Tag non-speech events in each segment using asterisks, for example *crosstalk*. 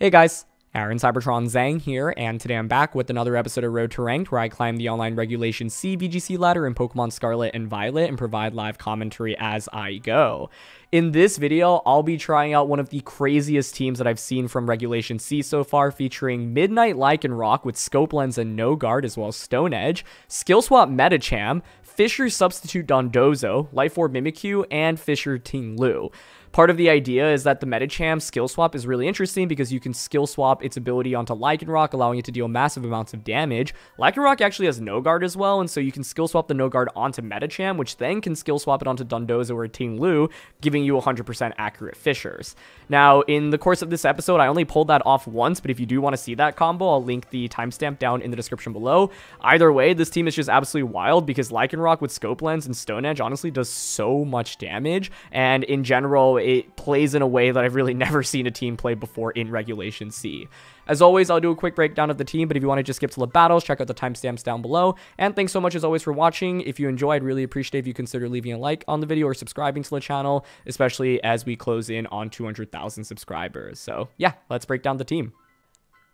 Hey guys, Aaron Cybertron Zheng here, and today I'm back with another episode of Road to Ranked where I climb the online regulation C VGC ladder in Pokemon Scarlet and Violet and provide live commentary as I go. In this video, I'll be trying out one of the craziest teams that I've seen from Regulation C so far, featuring Midnight Lycanroc with Scope Lens and No Guard, as well as Stone Edge, Skill Swap Medicham, Fissure Substitute Dondozo, Life Orb Mimikyu, and Fissure Ting Lu. Part of the idea is that the Medicham skill swap is really interesting because you can skill swap its ability onto Lycanroc, allowing it to deal massive amounts of damage. Lycanroc actually has no guard as well, and so you can skill swap the no guard onto Medicham, which then can skill swap it onto Dondozo or Ting Lu, giving you 100% accurate Fissures. Now, in the course of this episode, I only pulled that off once, but if you do want to see that combo, I'll link the timestamp down in the description below. Either way, this team is just absolutely wild because Lycanroc with Scope Lens and Stone Edge honestly does so much damage, and in general, it plays in a way that I've really *laughs* never seen a team play before in Regulation C. As always, I'll do a quick breakdown of the team, but if you want to just skip to the battles, check out the timestamps down below. And thanks so much as always for watching. If you enjoy, I'd really appreciate if you consider leaving a like on the video or subscribing to the channel, especially as we close in on 200,000 subscribers. So yeah, let's break down the team.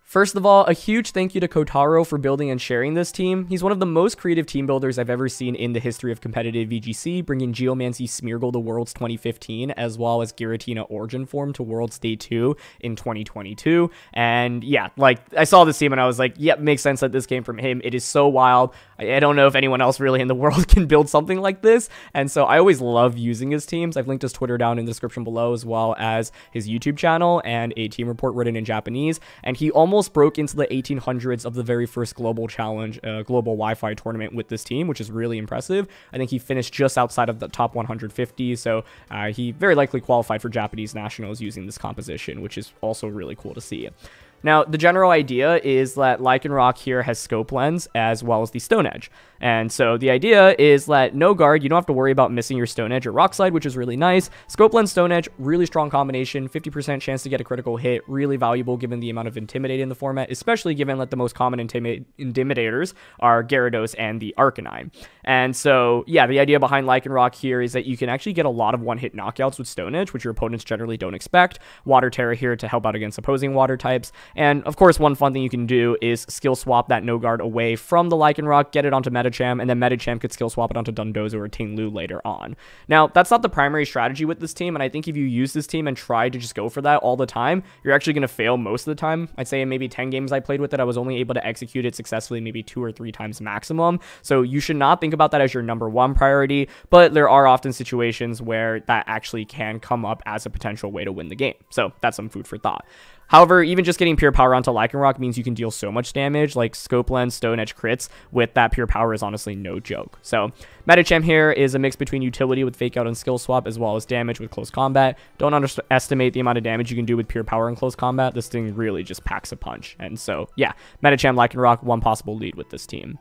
First of all, a huge thank you to Koutaro for building and sharing this team. He's one of the most creative team builders I've ever seen in the history of competitive VGC, bringing Geomancy Smeargle to Worlds 2015, as well as Giratina Origin Form to Worlds Day 2 in 2022. And yeah, like, I saw this team and I was like, yep, makes sense that this came from him. It is so wild. I, I don't know if anyone else really in the *laughs* world can build something like this. And so I always love using his teams. I've linked his Twitter down in the description below, as well as his YouTube channel and a team report written in Japanese. And he almost almost broke into the 1800s of the very first global challenge, uh, global Wi-Fi tournament with this team, which is really impressive. I think he finished just outside of the top 150, so uh, he very likely qualified for Japanese nationals using this composition, which is also really cool to see. Now, the general idea is that Lycanroc here has Scope Lens as well as the Stone Edge. And so the idea is that no guard, you don't have to worry about missing your Stone Edge or Rock Slide, which is really nice. Scope Lens, Stone Edge, really strong combination, 50% chance to get a critical hit, really valuable given the amount of Intimidate in the format, especially given that the most common intimi Intimidators are Gyarados and the Arcanine. And so, yeah, the idea behind Lycanroc here is that you can actually get a lot of one-hit knockouts with Stone Edge, which your opponents generally don't expect. Water Tera here to help out against opposing water types. And of course, one fun thing you can do is skill swap that no guard away from the Lycanroc, get it onto And then Medicham could skill swap it onto Dondozo or Ting Lu later on. Now, that's not the primary strategy with this team, and I think if you use this team and try to just go for that all the time, you're actually going to fail most of the time. I'd say in maybe 10 games I played with it, I was only able to execute it successfully maybe two or three times maximum. So you should not think about that as your number one priority, but there are often situations where that actually can come up as a potential way to win the game. So that's some food for thought. However, even just getting pure power onto Lycanroc means you can deal so much damage, like Scope Lens, Stone Edge crits with that pure power is honestly no joke. So Medicham here is a mix between utility with Fake Out and Skill Swap, as well as damage with Close Combat. Don't underestimate the amount of damage you can do with pure power in Close Combat. This thing really just packs a punch. And so, yeah, Medicham, Lycanroc, one possible lead with this team.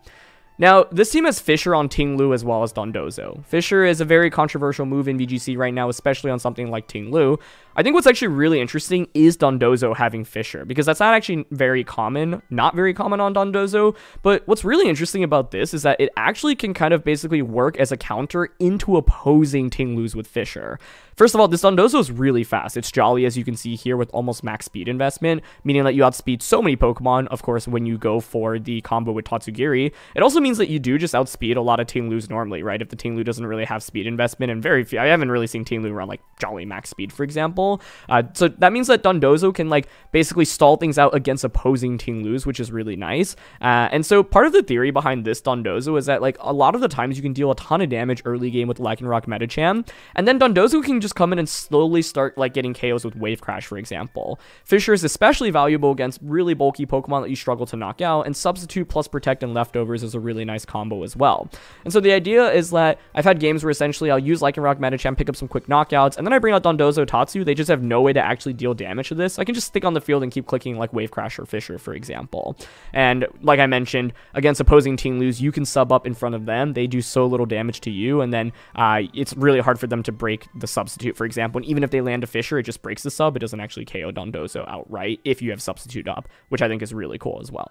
Now, this team has Fissure on Ting Lu as well as Dondozo. Fissure is a very controversial move in VGC right now, especially on something like Ting Lu. I think what's actually really interesting is Dondozo having Fissure, because that's not actually very common, not very common on Dondozo, but what's really interesting about this is that it actually can kind of basically work as a counter into opposing Ting Lu's with Fissure. First of all, this Dondozo is really fast. It's jolly, as you can see here, with almost max speed investment, meaning that you outspeed so many Pokemon, of course, when you go for the combo with Tatsugiri. It also means that you do just outspeed a lot of Ting Lu's normally, right? If the Ting Lu doesn't really have speed investment, and very few, I haven't really seen Ting Lu run like jolly max speed, for example. Uh, so that means that Dondozo can like basically stall things out against opposing Ting Lu's, which is really nice. Uh, and so part of the theory behind this Dondozo is that like a lot of the times you can deal a ton of damage early game with Lycanroc Medicham, and then Dondozo can just come in and slowly start like getting KOs with Wave Crash, for example. Fissure is especially valuable against really bulky Pokemon that you struggle to knock out, and Substitute plus Protect and Leftovers is a really nice combo as well. And so the idea is that I've had games where essentially I'll use Lycanroc Medicham, pick up some quick knockouts, and then I bring out Dondozo Tatsu. They just have no way to actually deal damage to this. I can just stick on the field and keep clicking like Wave Crash or Fissure, for example. And like I mentioned, against opposing Ting Lu's, you can sub up in front of them. They do so little damage to you, and then uh, it's really hard for them to break the substitute, for example example. And even if they land a Fissure, it just breaks the sub. It doesn't actually KO Dondozo outright if you have substitute up, which I think is really cool as well.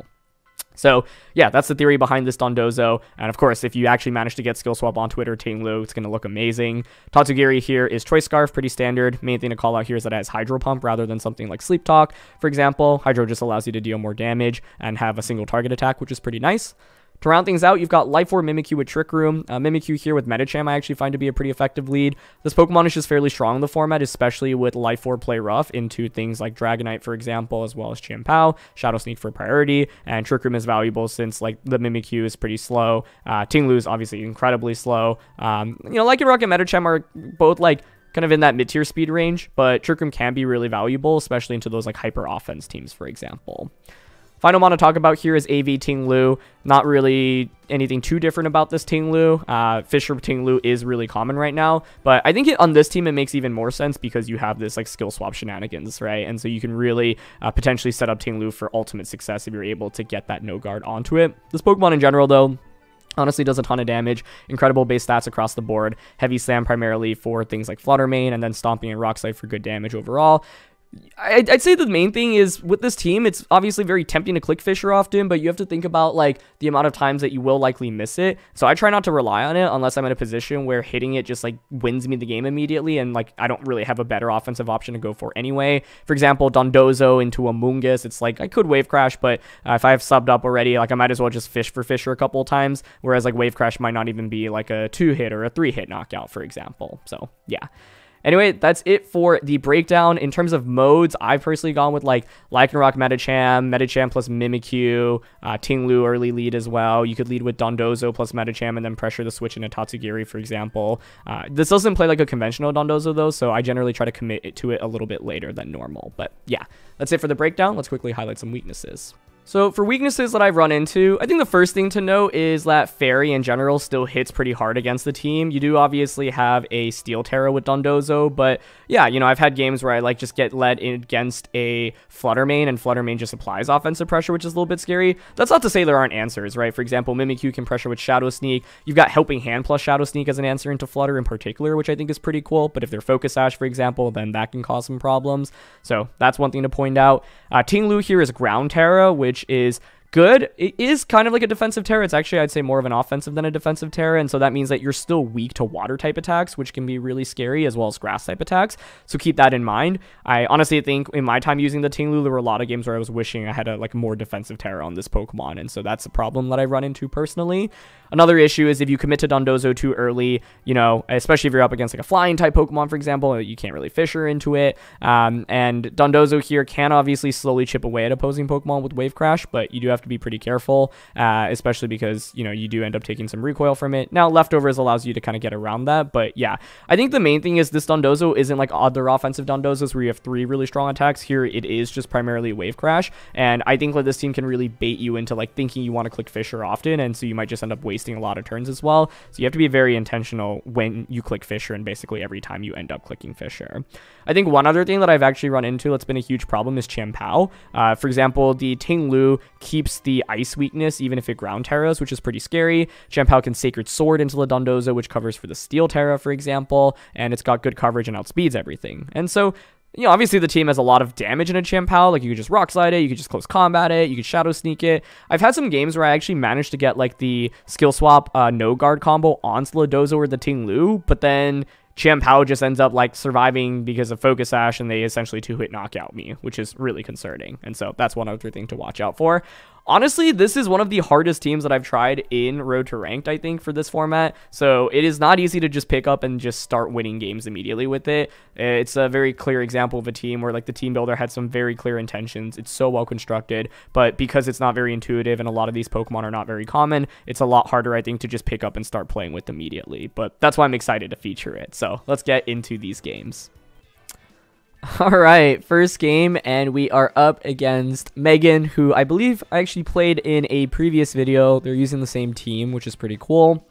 So yeah, that's the theory behind this Dondozo. And of course, if you actually manage to get Skill Swap on Twitter, Ting-Lu, it's going to look amazing. Tatsugiri here is Choice Scarf, pretty standard. Main thing to call out here is that it has Hydro Pump rather than something like Sleep Talk. For example, Hydro just allows you to deal more damage and have a single target attack, which is pretty nice. To round things out, you've got Life Orb Mimikyu with Trick Room. Uh, Mimikyu here with Medicham I actually find to be a pretty effective lead. This Pokemon is just fairly strong in the format, especially with Life Orb Play Rough into things like Dragonite, for example, as well as Chien-Pao, Shadow Sneak for priority, and Trick Room is valuable since like the Mimikyu is pretty slow. Uh, Ting-Lu is obviously incredibly slow. Um, you know, Lycanroc and Medicham are both like kind of in that mid-tier speed range, but Trick Room can be really valuable, especially into those like hyper offense teams, for example. Final one to talk about here is AV Ting Lu. Not really anything too different about this Ting Lu. Uh, Fissure Ting Lu is really common right now, but I think it, on this team it makes even more sense because you have this like skill swap shenanigans, right? And so you can really uh, potentially set up Ting Lu for ultimate success if you're able to get that no guard onto it. This Pokemon in general, though, Honestly, does a ton of damage. Incredible base stats across the board. Heavy Slam primarily for things like Flutter Mane, and then Stomping and Rock Slide for good damage overall. I'd say the main thing is with this team, it's obviously very tempting to click Fissure often, but you have to think about like the amount of times that you will likely miss it. So I try not to rely on it unless I'm in a position where hitting it just like wins me the game immediately, and like I don't really have a better offensive option to go for anyway. For example, Dondozo into Amoonguss, it's like I could Wave Crash, but uh, if I have subbed up already, like I might as well just fish for Fissure a couple of times. Whereas like Wave Crash might not even be like a two hit or a three hit knockout, for example. So yeah. Anyway, that's it for the breakdown. In terms of modes, I've personally gone with like Lycanroc Medicham, Medicham plus Mimikyu, uh, Ting-Lu early lead as well. You could lead with Dondozo plus Medicham and then pressure the switch into Tatsugiri, for example. Uh, this doesn't play like a conventional Dondozo though, so I generally try to commit to it a little bit later than normal. But yeah, that's it for the breakdown. Let's quickly highlight some weaknesses. So for weaknesses that I've run into, I think the first thing to note is that Fairy in general still hits pretty hard against the team. You do obviously have a Steel Tera with Dondozo, but yeah, you know, I've had games where I like just get led in against a Flutter Mane and Flutter Mane just applies offensive pressure, which is a little bit scary. That's not to say there aren't answers, right? For example, Mimikyu can pressure with Shadow Sneak. You've got Helping Hand plus Shadow Sneak as an answer into Flutter in particular, which I think is pretty cool. But if they're Focus Sash, for example, then that can cause some problems. So that's one thing to point out. Uh, Ting Lu here is Ground Tera, which is good. It is kind of like a defensive Tera. It's actually, I'd say, more of an offensive than a defensive Tera. And so that means that you're still weak to water type attacks, which can be really scary, as well as grass type attacks. So keep that in mind. I honestly think in my time using the Ting-Lu, there were a lot of games where I was wishing I had a like more defensive Tera on this Pokemon. And so that's a problem that I run into personally. Another issue is if you commit to Dondozo too early, you know, especially if you're up against like a flying type Pokemon, for example, you can't really Fissure into it. Um, and Dondozo here can obviously slowly chip away at opposing Pokemon with Wave Crash, but you do have to be pretty careful, uh, especially because, you know, you do end up taking some recoil from it. Now, Leftovers allows you to kind of get around that, but yeah, I think the main thing is this Dondozo isn't like other offensive Dondozos where you have three really strong attacks. Here it is just primarily Wave Crash, and I think that this team can really bait you into like thinking you want to click Fissure often, and so you might just end up wasting a lot of turns as well. So you have to be very intentional when you click Fissure and basically every time you end up clicking Fissure. I think one other thing that I've actually run into that's been a huge problem is Chien-Pao. Uh, for example, the Ting Lu keeps the ice weakness even if it ground teras, which is pretty scary. Chien-Pao can Sacred Sword into the Dondozo, which covers for the Steel Tera, for example, and it's got good coverage and outspeeds everything. And so you know, obviously the team has a lot of damage in a Chien-Pao. Like you could just rock slide it, you could just close combat it, you could shadow sneak it. I've had some games where I actually managed to get like the skill swap uh, no guard combo on Sladozo or the Ting Lu, but then Chien-Pao just ends up like surviving because of Focus Sash and they essentially two hit knockout me, which is really concerning. And so that's one other thing to watch out for. Honestly, this is one of the hardest teams that I've tried in Road to Ranked, I think, for this format. So it is not easy to just pick up and just start winning games immediately with it. Eh, it's a very clear example of a team where like the team builder had some very clear intentions. It's so well constructed, but because it's not very intuitive and a lot of these Pokemon are not very common, it's a lot harder, I think, to just pick up and start playing with immediately. But that's why I'm excited to feature it. So let's get into these games. *laughs* All right, first game, and we are up against Megan, who I believe I actually played in a previous video. They're using the same team, which is pretty cool.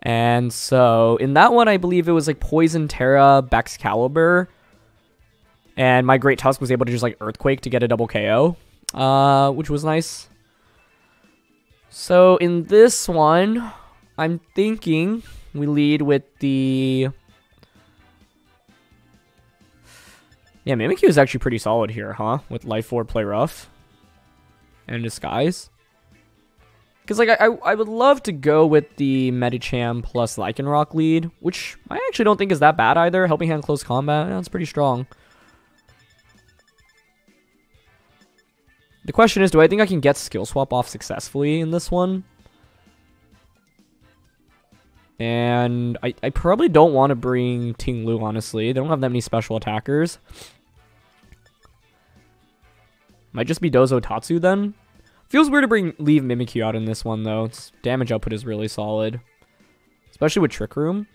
And so in that one, I believe it was like Poison Tera, Baxcalibur, and my Great Tusk was able to just like Earthquake to get a double KO, uh, which was nice. So in this one, I'm thinking we lead with the Yeah, Mimikyu is actually pretty solid here, huh? With Life Orb Play Rough and Disguise. Because, like, I, I would love to go with the Medicham plus Lycanroc lead, which I actually don't think is that bad either. Helping Hand Close Combat, that's pretty strong. The question is, do I think I can get Skill Swap off successfully in this one? And I, I probably don't want to bring Ting Lu, honestly. They don't have that many special attackers. Might just be Dozo Tatsu then. Feels weird to bring leave Mimikyu out in this one though. Its damage output is really solid. Especially with Trick Room.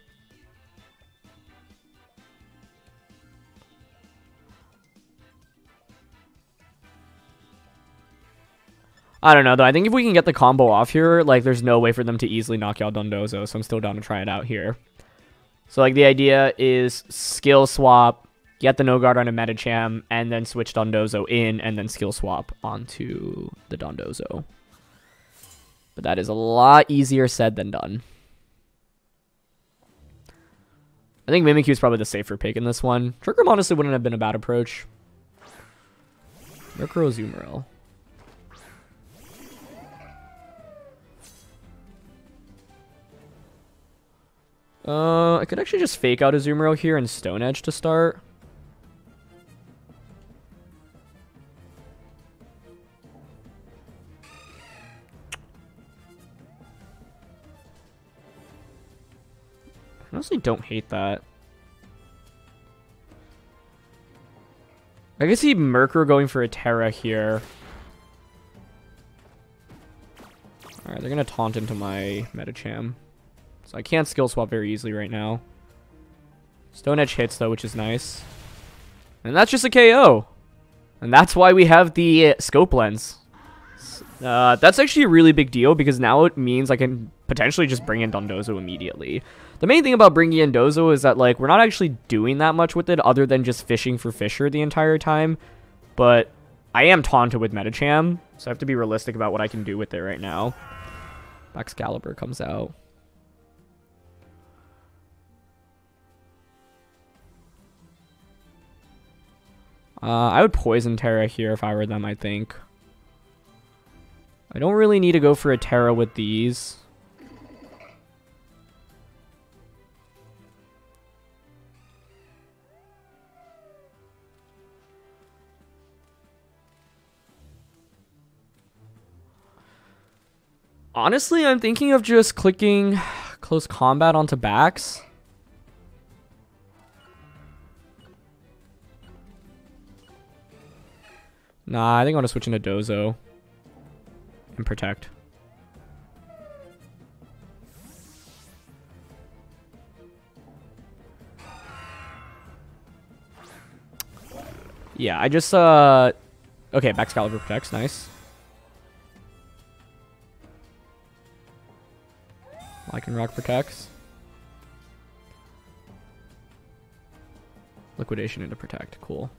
I don't know though. I think if we can get the combo off here, like there's no way for them to easily knock out Dondozo, so I'm still down to try it out here. So like the idea is skill swap, get the no guard on a Medicham, and then switch Dondozo in, and then skill swap onto the Dondozo. But that is a lot easier said than done. I think Mimikyu is probably the safer pick in this one. Trick Room honestly wouldn't have been a bad approach. Murkrow Azumarill. Uh, I could actually just fake out Azumarill here and Stone Edge to start. Honestly don't hate that. I can see Murkrow going for a Tera here. Alright, they're gonna taunt into my Medicham. So I can't skill swap very easily right now. Stone Edge hits though, which is nice. And that's just a KO. And that's why we have the scope lens. Uh, that's actually a really big deal because now it means I can potentially just bring in Dondozo immediately. The main thing about bringing in Dozo is that like we're not actually doing that much with it other than just fishing for Fissure the entire time. But I am taunted with Medicham, so I have to be realistic about what I can do with it right now. Baxcalibur comes out. Uh, I would Poison Tera here if I were them, I think. I don't really need to go for a Tera with these. Honestly, I'm thinking of just clicking close combat onto backs. Nah, I think I want to switch into Dozo and protect. Yeah, I just, uh... Okay, Baxcalibur protects, nice. Lycanroc protects. Liquidation into protect, cool.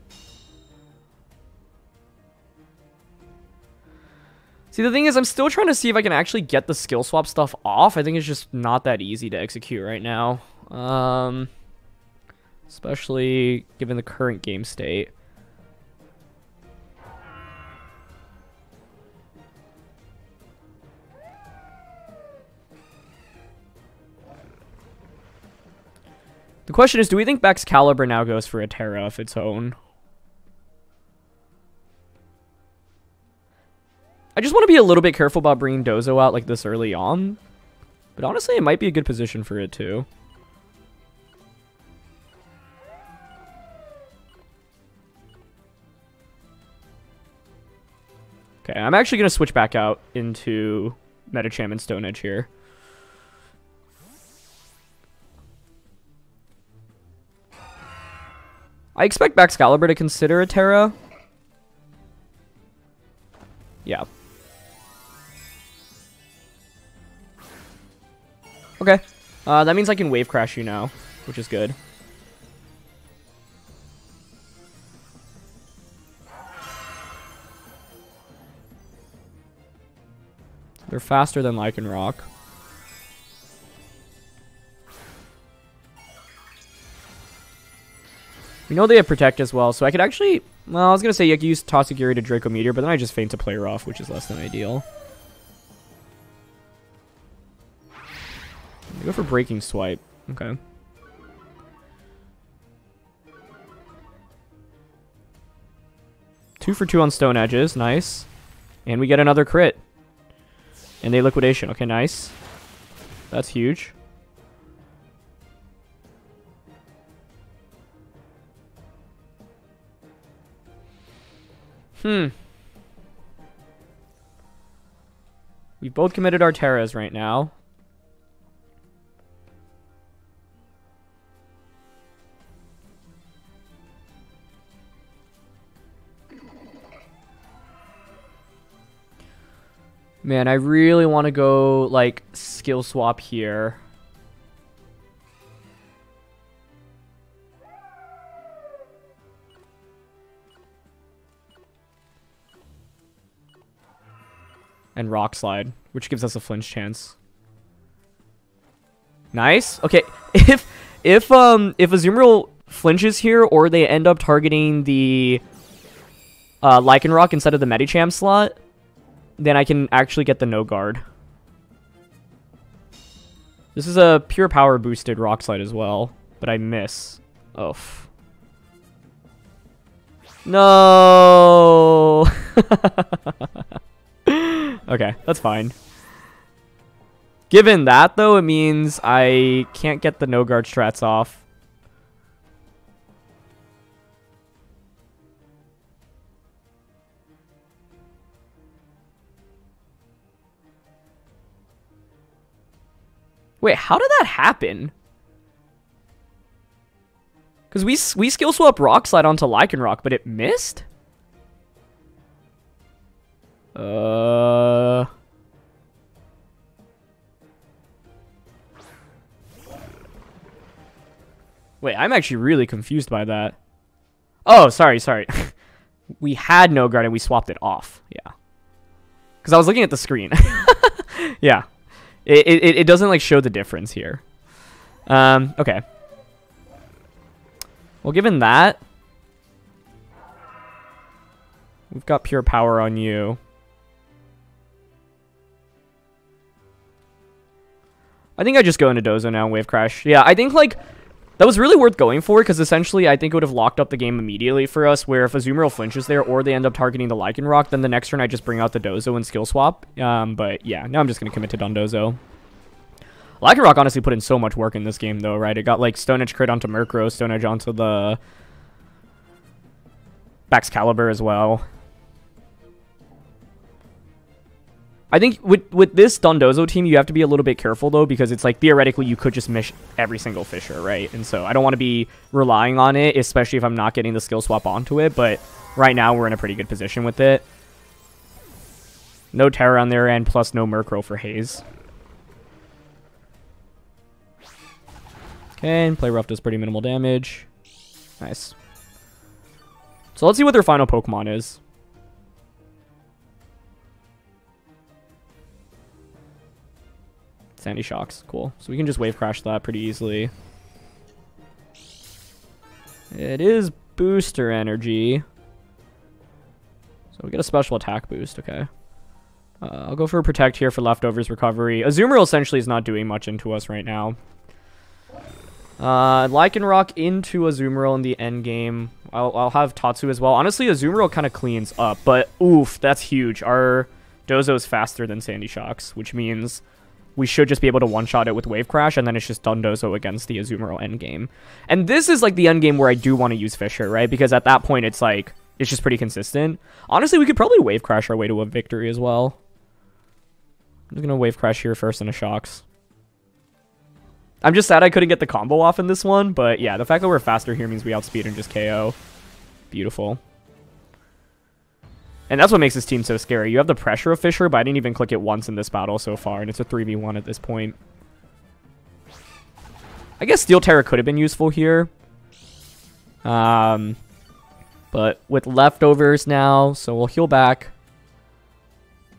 See, the thing is, I'm still trying to see if I can actually get the skill swap stuff off. I think it's just not that easy to execute right now. Um, especially given the current game state. The question is, do we think Baxcalibur now goes for a Tera of its own? I just want to be a little bit careful about bringing Dozo out like this early on. But honestly, it might be a good position for it too. Okay, I'm actually going to switch back out into Medicham and Stone Edge here. I expect Baxcalibur to consider a Tera. Yeah. Okay. Uh, that means I can wave crash you now, which is good. They're faster than Lycanroc. We know they have Protect as well, so I could actually... Well, I was going to say you could use Toxicity to Draco Meteor, but then I just faint to Play Rough, which is less than ideal. Go for Breaking Swipe. Okay. Two for two on Stone Edges. Nice. And we get another crit. And they Liquidation. Okay, nice. That's huge. Hmm. We've both committed our Teras right now. Man, I really want to go, like, skill swap here. And Rock Slide, which gives us a flinch chance. Nice. Okay, *laughs* if if um if Azumarill flinches here or they end up targeting the uh, Lycanroc instead of the Medicham slot, then I can actually get the no guard. This is a pure power boosted rock slide as well, but I miss. Oh. No. *laughs* okay, that's fine. Given that, though, it means I can't get the no guard strats off. Wait, how did that happen? Because we, we skill swap Rock Slide onto Lycanroc, but it missed? Uh... Wait, I'm actually really confused by that. Oh, sorry, sorry. *laughs* we had no guard and we swapped it off. Yeah. Because I was looking at the screen. *laughs* yeah. It, it, it doesn't like show the difference here. Um, okay. Well, given that, we've got pure power on you. I think I just go into Dozo now and Wave Crash. Yeah, I think like that was really worth going for because essentially I think it would have locked up the game immediately for us where if Azumarill flinches there or they end up targeting the Lycanroc, then the next turn I just bring out the Dozo and skill swap. Um, but yeah, now I'm just going to commit to Dondozo. Lycanroc honestly put in so much work in this game though, right? It got like Stone Edge crit onto Murkrow, Stone Edge onto the Baxcalibur as well. I think with with this Dondozo team, you have to be a little bit careful though, because it's like theoretically you could just miss every single Fissure, right? And so I don't want to be relying on it, especially if I'm not getting the skill swap onto it. But right now we're in a pretty good position with it. No Tera on their end, plus no Murkrow for Haze. Okay, and Play Rough does pretty minimal damage. Nice. So let's see what their final Pokemon is. Sandy Shocks. Cool. So we can just Wave Crash that pretty easily. It is Booster Energy. So we get a special attack boost. Okay. Uh, I'll go for a Protect here for Leftovers Recovery. Azumarill essentially is not doing much into us right now. Uh, Lycanroc into Azumarill in the end game. I'll, I'll have Tatsu as well. Honestly, Azumarill kind of cleans up, but oof, that's huge. Our Dozo is faster than Sandy Shocks, which means we should just be able to one-shot it with Wave Crash, and then it's just Dondozo against the Azumarill endgame. And this is like the endgame where I do want to use Fissure, right? Because at that point, it's like, it's just pretty consistent. Honestly, we could probably Wave Crash our way to a victory as well. I'm just going to Wave Crash here first in a Shocks. I'm just sad I couldn't get the combo off in this one, but yeah, the fact that we're faster here means we outspeed and just KO. Beautiful. And that's what makes this team so scary. You have the pressure of Fissure, but I didn't even click it once in this battle so far, and it's a 3v1 at this point. I guess Steel Tera could have been useful here. Um, but with leftovers now, so we'll heal back.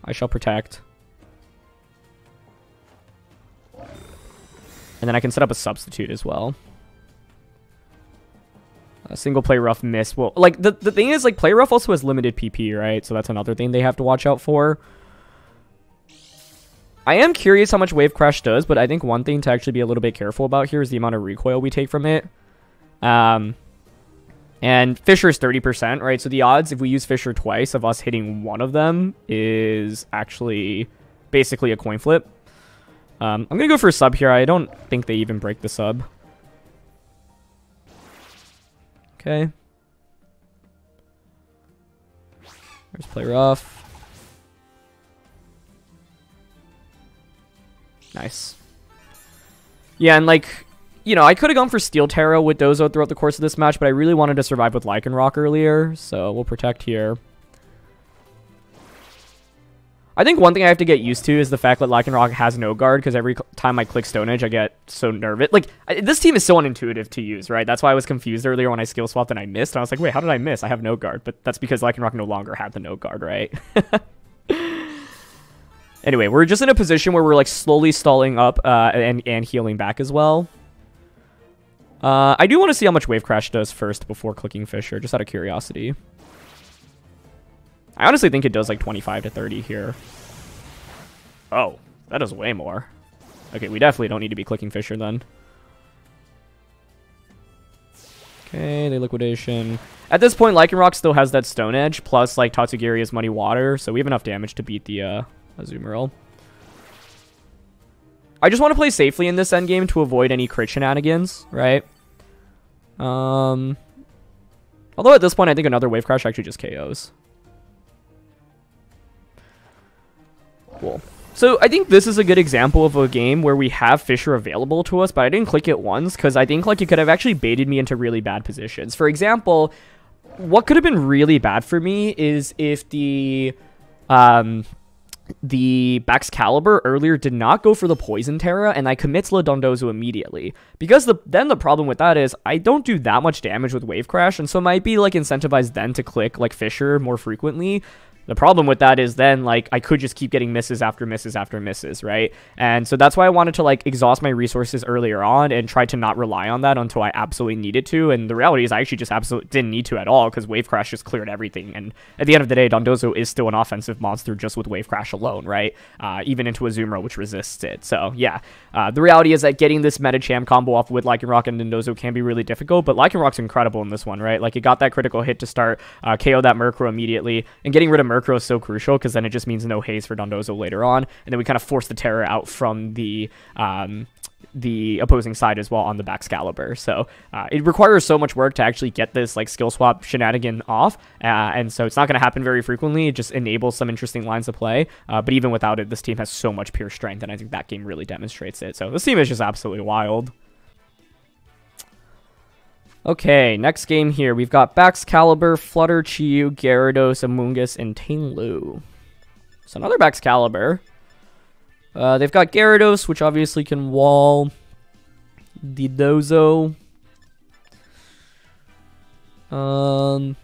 I shall protect. And then I can set up a substitute as well. A single play rough miss. Well, like the, the thing is like play rough also has limited PP, right? So that's another thing they have to watch out for. I am curious how much Wave Crash does, but I think one thing to actually be a little bit careful about here is the amount of recoil we take from it. Um, and Fissure is 30%, right? So the odds if we use Fissure twice of us hitting one of them is actually basically a coin flip. Um, I'm going to go for a sub here. I don't think they even break the sub. Okay. Let's play rough. Nice. Yeah, and like, you know, I could have gone for Steel Tera with Dozo throughout the course of this match, but I really wanted to survive with Lycanroc earlier, so we'll protect here. I think one thing I have to get used to is the fact that Lycanroc has no guard, because every time I click Stone Edge, I get so nervous. Like, I, this team is so unintuitive to use, right? That's why I was confused earlier when I skill swapped and I missed, and I was like, wait, how did I miss? I have no guard, but that's because Lycanroc no longer had the no guard, right? *laughs* Anyway, we're just in a position where we're like slowly stalling up uh, and, and healing back as well. Uh, I do want to see how much Wave Crash does first before clicking Fissure, just out of curiosity. I honestly think it does like 25 to 30 here. Oh, that does way more. Okay, we definitely don't need to be clicking Fissure then. Okay, the liquidation. At this point, Lycanroc still has that Stone Edge, plus like Tatsugiri is Muddy Water, so we have enough damage to beat the uh, Azumarill. I just want to play safely in this endgame to avoid any crit shenanigans, right? Um, although at this point, I think another Wave Crash actually just KOs. Cool. So I think this is a good example of a game where we have Fissure available to us, but I didn't click it once because I think like it could have actually baited me into really bad positions. For example, what could have been really bad for me is if the um, the Baxcalibur earlier did not go for the Poison Tera, and I commit to Dondozo immediately. Because the then the problem with that is I don't do that much damage with Wave Crash, and so might be like incentivized then to click like Fissure more frequently. The problem with that is then like I could just keep getting misses after misses after misses, right? And so that's why I wanted to like exhaust my resources earlier on and try to not rely on that until I absolutely needed to. And the reality is I actually just absolutely didn't need to at all because Wave Crash just cleared everything. And at the end of the day, Dondozo is still an offensive monster just with Wave Crash alone, right? Uh, even into Azumarill, which resists it. So yeah, uh, the reality is that getting this Meta Medicham combo off with Lycanroc and Dondozo can be really difficult, but Lycanroc's incredible in this one, right? Like it got that critical hit to start, uh, KO that Murkrow immediately, and getting rid of Murkrow is so crucial because then it just means no haze for Dondozo later on, and then we kind of force the Tera out from the um, the opposing side as well on the Baxcalibur. So uh, it requires so much work to actually get this like skill swap shenanigan off, uh, and so it's not going to happen very frequently. It just enables some interesting lines of play. Uh, but even without it, this team has so much pure strength, and I think that game really demonstrates it. So this team is just absolutely wild. Okay, next game here. We've got Baxcalibur, Flutter, Chi-Yu, Gyarados, Amoonguss, and Ting-Lu. So another Baxcalibur. Uh, they've got Gyarados, which obviously can wall. The Dozo. Um,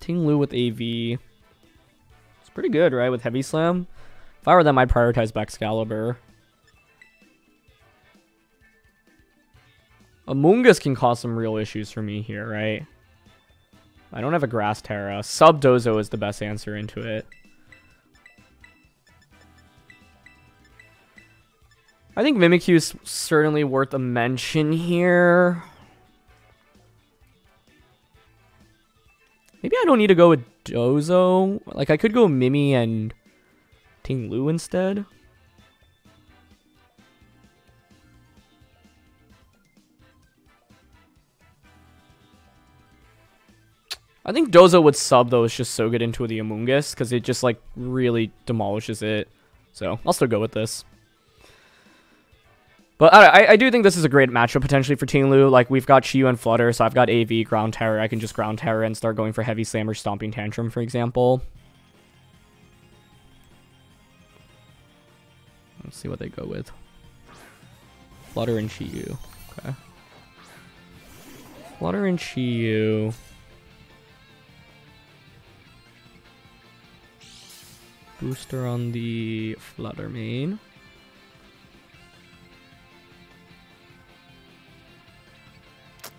Ting-Lu with AV. It's pretty good, right, with Heavy Slam? If I were them, I'd prioritize Baxcalibur. Amoonguss can cause some real issues for me here, right? I don't have a Grass Terra. Sub Dozo is the best answer into it. I think Mimikyu is certainly worth a mention here. Maybe I don't need to go with Dozo. Like, I could go Mimi and Ting Lu instead. I think Dozo would sub though is just so good into the Amoonguss because it just like really demolishes it. So I'll still go with this. But I, I do think this is a great matchup potentially for Ting Lu. Like we've got Chi-Yu and Flutter, so I've got AV, Ground Tera. I can just Ground Tera and start going for Heavy Slam or Stomping Tantrum, for example. Let's see what they go with. Flutter and Chi-Yu. Okay. Flutter and Chi-Yu. Booster on the Flutter Mane.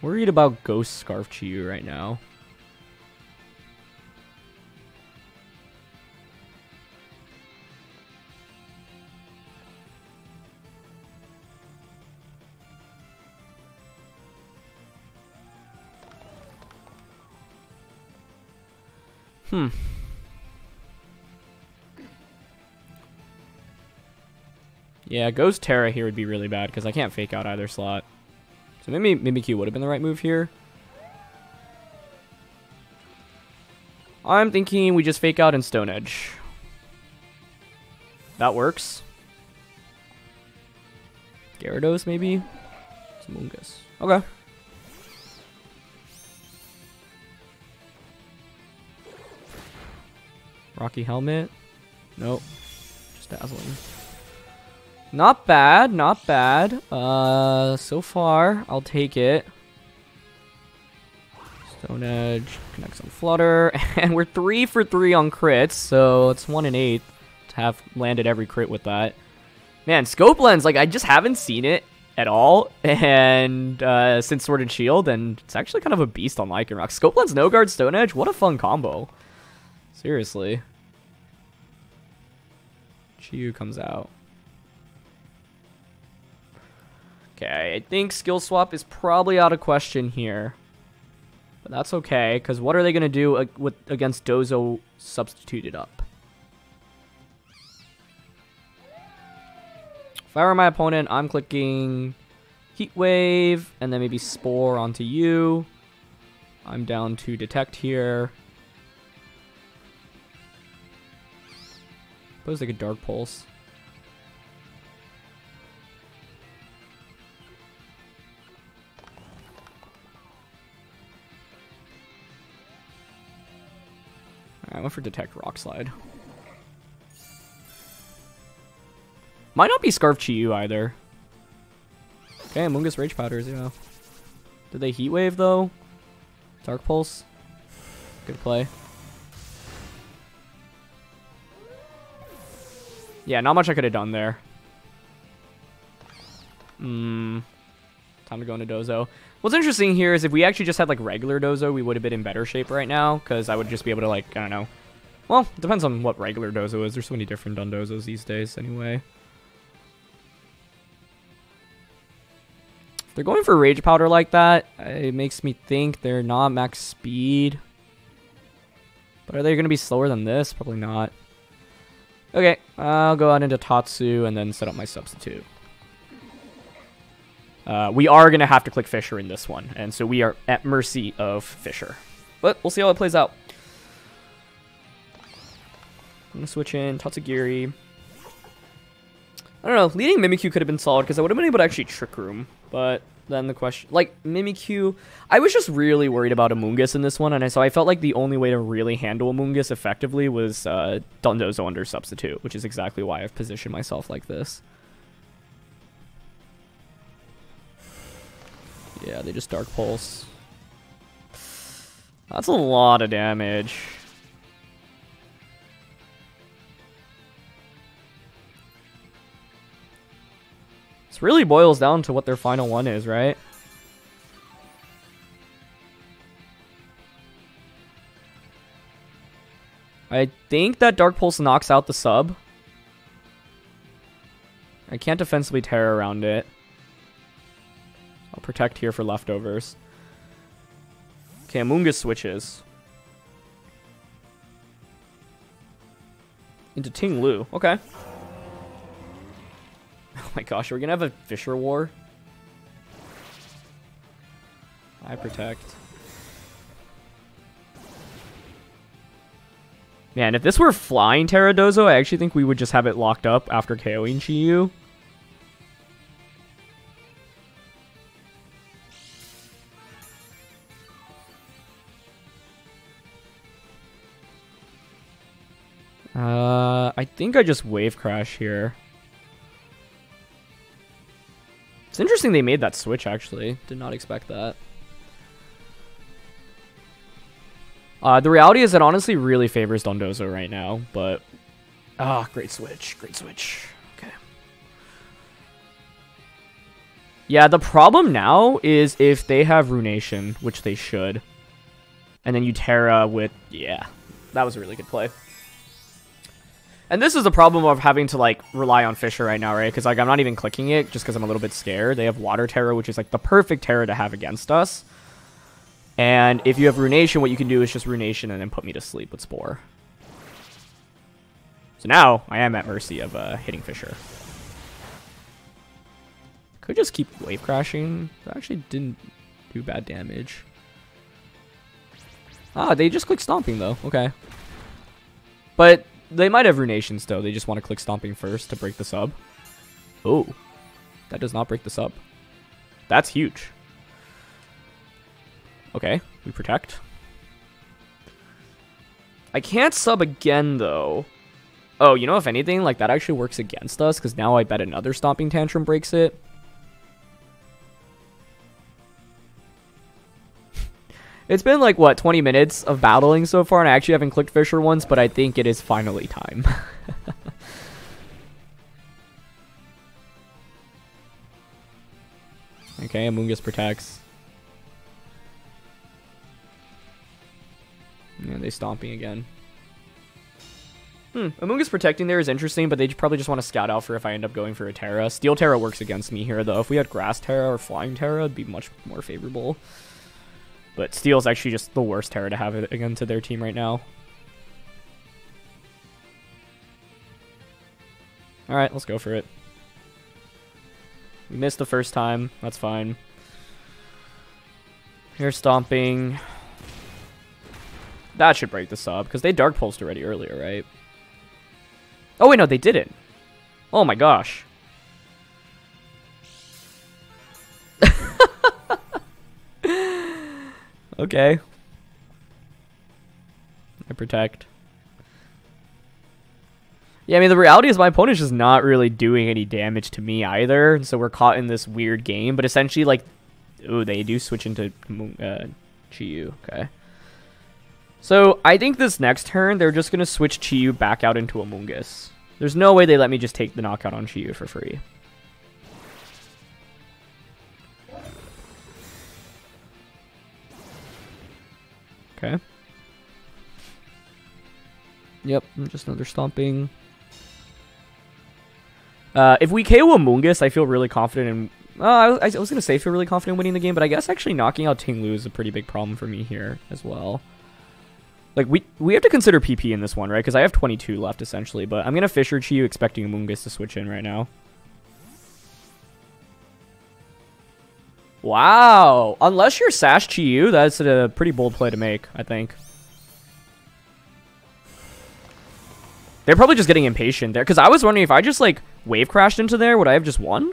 Worried about Ghost Scarf Chi-Yu right now. Hmm. Yeah, Ghost Tera here would be really bad because I can't fake out either slot. So maybe Mimikyu would have been the right move here. I'm thinking we just fake out in Stone Edge. That works. Gyarados, maybe? Mungus. Okay. Rocky Helmet? Nope. Just Dazzling. Not bad, not bad. Uh, so far, I'll take it. Stone Edge, connects on Flutter, *laughs* and we're three for three on crits, so it's one and eight to have landed every crit with that. Man, Scope Lens, like, I just haven't seen it at all, *laughs* and uh, since Sword and Shield, and it's actually kind of a beast on Lycanroc. Scope Lens, No Guard, Stone Edge, what a fun combo. Seriously. Chi-Yu comes out. Okay, I think skill swap is probably out of question here. But that's okay, because what are they going to do with against Dozo substituted up? If I were my opponent, I'm clicking Heat Wave, and then maybe Spore onto you. I'm down to Detect here. Suppose like a Dark Pulse. For Detect Rock Slide. Might not be Scarf Chi-Yu either. Okay, Mungus Rage Powders, yeah. Did they Heat Wave, though? Dark Pulse? Good play. Yeah, not much I could have done there. Hmm. Time to go into Dozo. What's interesting here is if we actually just had like regular Dozo, we would have been in better shape right now because I would just be able to like, I don't know. Well, it depends on what regular Dozo is. There's so many different Dondozos these days anyway. If they're going for Rage Powder like that, it makes me think they're not max speed. But are they going to be slower than this? Probably not. Okay, I'll go out into Tatsu and then set up my substitute. Uh, we are going to have to click Fissure in this one, and so we are at mercy of Fissure. But we'll see how it plays out. I'm to switch in Tatsugiri. I don't know, leading Mimikyu could have been solid because I would have been able to actually Trick Room, but then the question, like, Mimikyu, I was just really worried about Amoonguss in this one, and so I felt like the only way to really handle Amoonguss effectively was uh, Dondozo under Substitute, which is exactly why I've positioned myself like this. Yeah, they just Dark Pulse. That's a lot of damage. Really boils down to what their final one is, right? I think that Dark Pulse knocks out the sub. I can't defensively tear around it. I'll protect here for leftovers. Okay, Amoonguss switches. Into Ting Lu. Okay. Oh my gosh, are we gonna have a Fissure War? I protect. Man, if this were flying Terradozo, I actually think we would just have it locked up after KOing Chi-Yu. Uh, I think I just wave crash here. It's interesting they made that switch, actually. Did not expect that. Uh, the reality is it honestly really favors Dondozo right now, but... Ah, oh, great switch. Great switch. Okay. Yeah, the problem now is if they have Ruination, which they should, and then you Tera with... Yeah, that was a really good play. And this is the problem of having to, like, rely on Fissure right now, right? Because, like, I'm not even clicking it just because I'm a little bit scared. They have Water Tera, which is, like, the perfect Tera to have against us. And if you have Ruination, what you can do is just Ruination and then put me to sleep with Spore. So now I am at mercy of uh, hitting Fissure. Could just keep wave crashing. That actually didn't do bad damage. Ah, they just click stomping though. Okay. But they might have Ruinations though. They just want to click stomping first to break the sub. Oh. That does not break the sub. That's huge. Okay, we protect. I can't sub again though. Oh, you know, if anything, like that actually works against us because now I bet another stomping tantrum breaks it. It's been like, what, 20 minutes of battling so far, and I actually haven't clicked Fissure once, but I think it is finally time. *laughs* okay, Amoonguss protects. Yeah, they stomping again. Hmm, Amoonguss protecting there is interesting, but they probably just want to scout out for if I end up going for a Tera. Steel Tera works against me here, though. If we had Grass Tera or Flying Tera, it'd be much more favorable. But Steel's actually just the worst Tera to have again to their team right now. Alright, let's go for it. We missed the first time. That's fine. Here stomping. That should break the sub, because they Dark Pulsed already earlier, right? Oh, wait, no, they didn't. Oh my gosh. *laughs* Okay. I protect. Yeah, I mean, the reality is my opponent's just not really doing any damage to me either. So we're caught in this weird game. But essentially, like, ooh, they do switch into uh, Chi-Yu. Okay. So I think this next turn, they're just going to switch Chi-Yu back out into Amoonguss. There's no way they let me just take the knockout on Chi-Yu for free. Okay. Yep, just another stomping. Uh, if we KO Amoonguss, I feel really confident in... Uh, I, was, I was going to say feel really confident in winning the game, but I guess actually knocking out Ting Lu is a pretty big problem for me here as well. Like, we we have to consider PP in this one, right? Because I have 22 left, essentially. But I'm going to Fissure Chi expecting Amoonguss to switch in right now. Wow. Unless you're Sash Chi-Yu, that's a pretty bold play to make, I think. They're probably just getting impatient there. Because I was wondering if I just, like, wave crashed into there, would I have just won?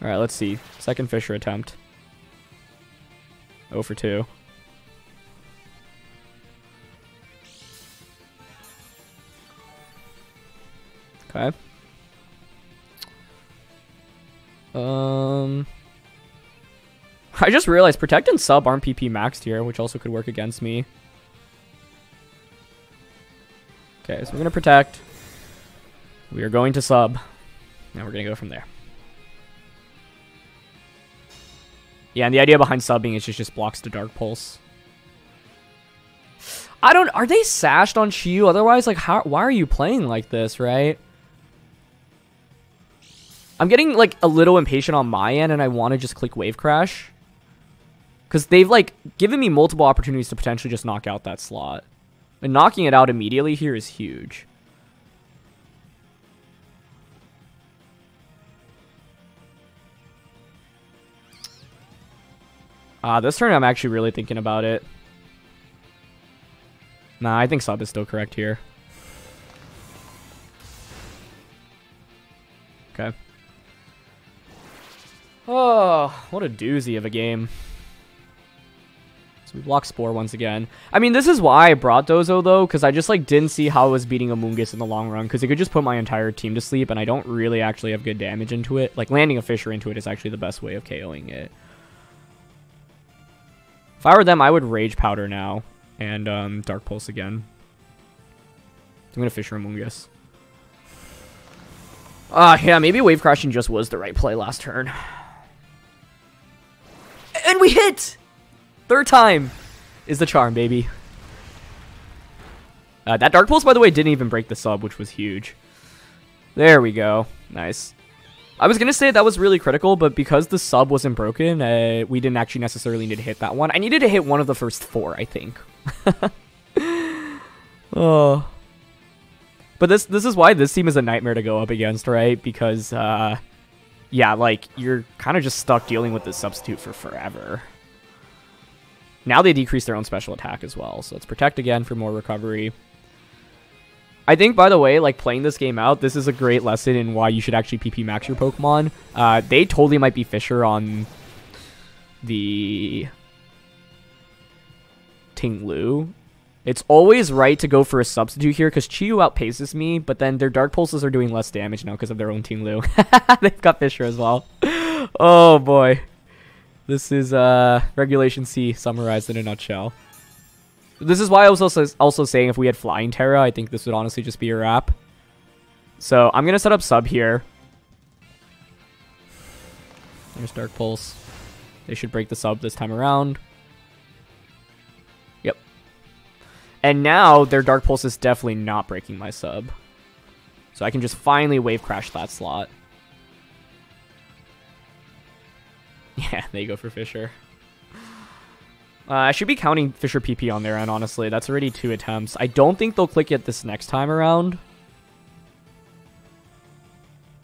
Alright, let's see. Second Fissure attempt. 0 for 2. Okay. Um... *laughs* I just realized Protect and Sub aren't PP maxed here, which also could work against me. Okay, so we're going to Protect. We are going to Sub. And we're going to go from there. Yeah, and the idea behind subbing is just, just blocks the Dark Pulse. I don't... Are they sashed on Chi-Yu? Otherwise, like, how, why are you playing like this, right? I'm getting, like, a little impatient on my end, and I want to just click Wave Crash. Because they've, like, given me multiple opportunities to potentially just knock out that slot. And knocking it out immediately here is huge. Ah, uh, this turn I'm actually really thinking about it. Nah, I think sub is still correct here. Okay. Oh, what a doozy of a game. So Spore once again. I mean, this is why I brought Dozo, though, because I just, like, didn't see how I was beating Amoonguss in the long run, because it could just put my entire team to sleep, and I don't really actually have good damage into it. Like, landing a Fissure into it is actually the best way of KOing it. If I were them, I would Rage Powder now, and um, Dark Pulse again. I'm going to Fissure Amoonguss. Ah, uh, yeah, maybe Wave Crashing just was the right play last turn. And we hit! Third time is the charm, baby. Uh, that Dark Pulse, by the way, didn't even break the sub, which was huge. There we go. Nice. I was gonna say that was really critical, but because the sub wasn't broken, uh, we didn't actually necessarily need to hit that one. I needed to hit one of the first four, I think. *laughs* oh. But this this is why this team is a nightmare to go up against, right? Because, uh, yeah, like, you're kind of just stuck dealing with this substitute for forever. Now they decrease their own special attack as well, so let's protect again for more recovery. I think, by the way, like playing this game out, this is a great lesson in why you should actually PP max your Pokemon. Uh, they totally might be Fissure on the Ting Lu. It's always right to go for a substitute here because Chi-Yu outpaces me, but then their Dark Pulses are doing less damage now because of their own Ting Lu. *laughs* They've got Fissure as well. *laughs* Oh boy. This is uh, Regulation C summarized in a nutshell. This is why I was also, also saying if we had Flying Tera, I think this would honestly just be a wrap. So I'm going to set up sub here. There's Dark Pulse. They should break the sub this time around. Yep. And now their Dark Pulse is definitely not breaking my sub. So I can just finally Wave Crash that slot. Yeah, *laughs* they go for Fissure. Uh, I should be counting Fissure PP on their end, honestly. That's already two attempts. I don't think they'll click it this next time around.